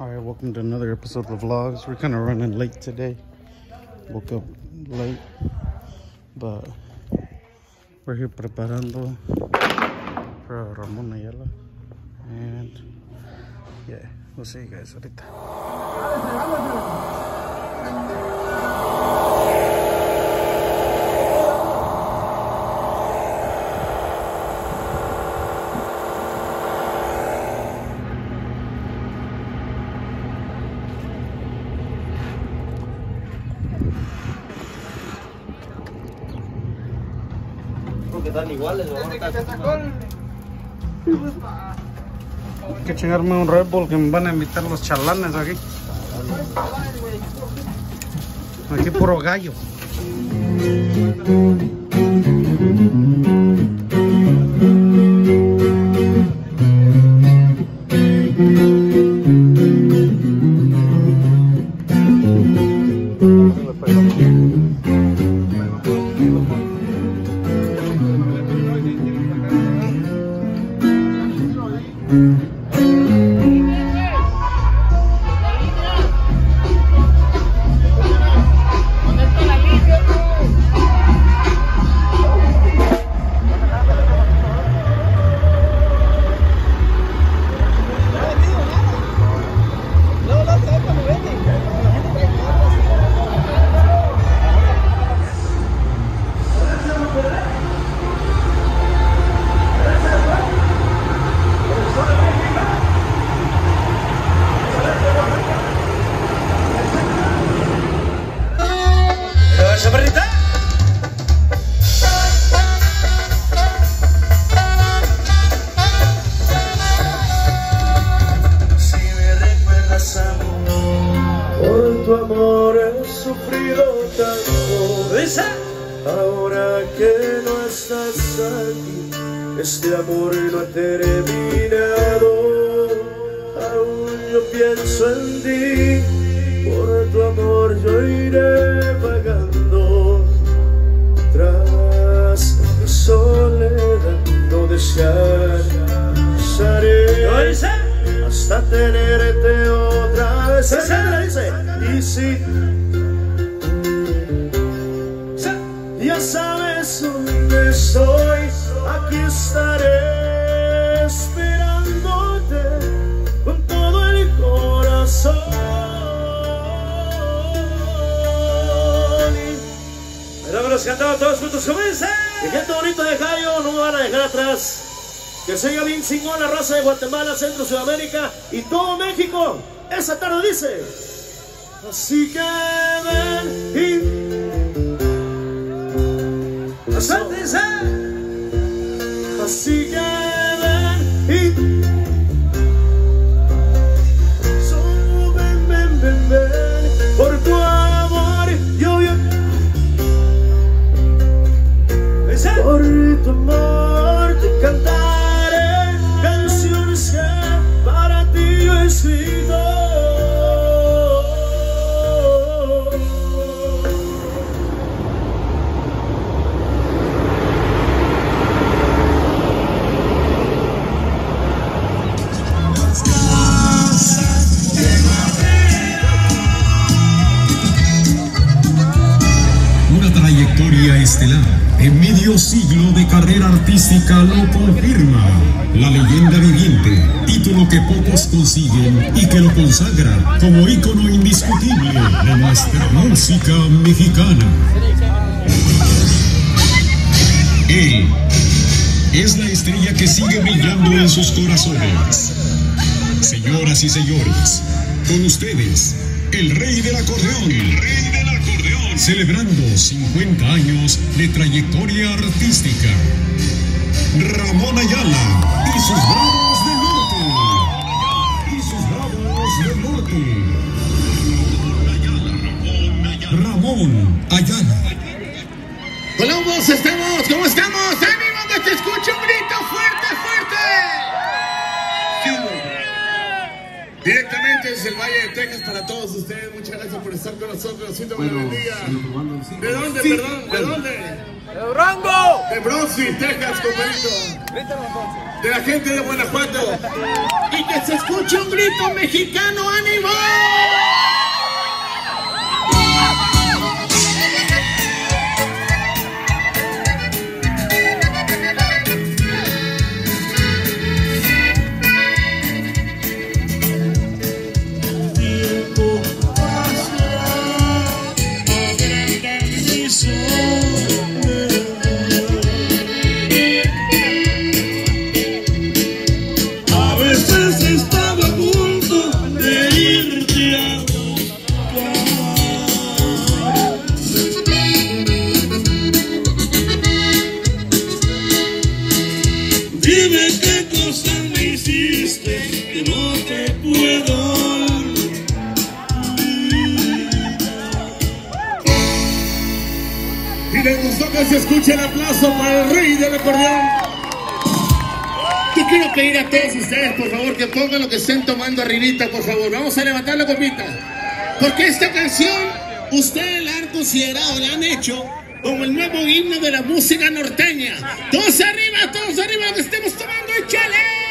All right, welcome to another episode of the vlogs. We're kind of running late today. Woke up late, but we're here preparando for Ramon Ayala. And yeah, we'll see you guys ahorita. Porque están iguales, ¿no? Hay que chingarme un Red Bull que me van a invitar los chalanes aquí. Aquí puro gallo. Este amor no ha terminado. Aún yo pienso en ti, por tu amor yo iré pagando. Tras mi soledad no ¡Esa! hasta tenerte otra vez. Y si ya sabes dónde estoy, aquí estaré esperándote con todo el corazón. Y Vámonos cantando todos juntos, comienza. mi gente bonita de Jayo, no me van a dejar atrás. Que se oiga bien chingón la raza de Guatemala, Centro, Sudamérica y todo México. Esa tarde dice. Así que ven y ¡Suéltense! Así que y solo ven, ven, ven, por tu amor yo, yo ¡Esa! por tu amor te cantaré en medio siglo de carrera artística lo confirma. La leyenda viviente, título que pocos consiguen y que lo consagra como ícono indiscutible de nuestra música mexicana. Él es la estrella que sigue brillando en sus corazones. Señoras y señores, con ustedes, el rey del acordeón. El rey del. Celebrando 50 años de trayectoria artística. Ramón Ayala y sus bravos del norte. Y sus bravos del norte. Ramón Ayala. Columbus, estamos, ¿cómo estamos? ¡Ánimo que te escucho un Directamente desde el Valle de Texas para todos ustedes, muchas gracias por estar con nosotros, siento que bendiga. ¿De dónde, perdón? ¿De dónde? ¡De Durango! De Bronxville, Texas, compañito. De la gente de Guanajuato. Y que se escuche un grito mexicano, ánimo. Que se escuche el aplauso para el rey del acordeón. Yo quiero pedir a todos ustedes, por favor, que pongan lo que estén tomando arribita, por favor. Vamos a levantar la copita. Porque esta canción, ustedes la han considerado, la han hecho como el nuevo himno de la música norteña. Todos arriba, todos arriba, lo que estemos tomando, échale.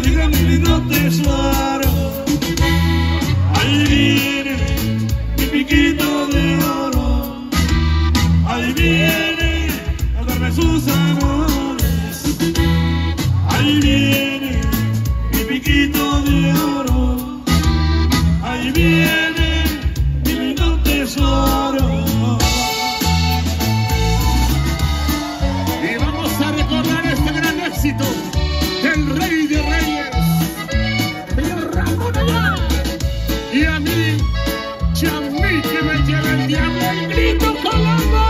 La veces que le diga mi lindo tesoro. Ahí viene mi piquito de oro. Y a mí que me lleva el diablo grito Colombo.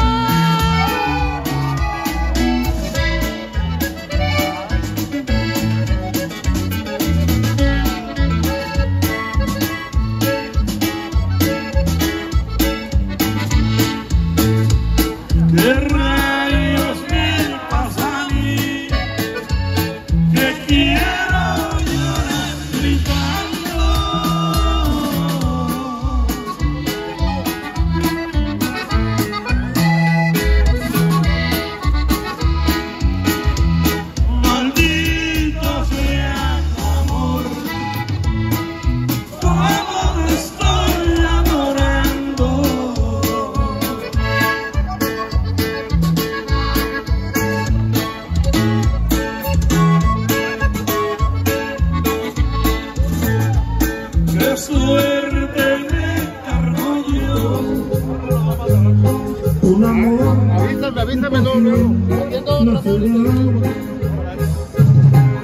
Suerte me cargo yo. Un amor Avísame, avísame, no, no. no se.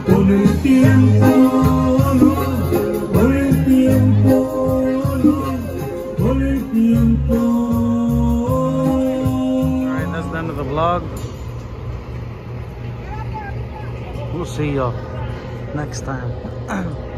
Con el tiempo, no, con el tiempo, no, con el tiempo. Alright, that's the end of the vlog. We'll see y'all next time.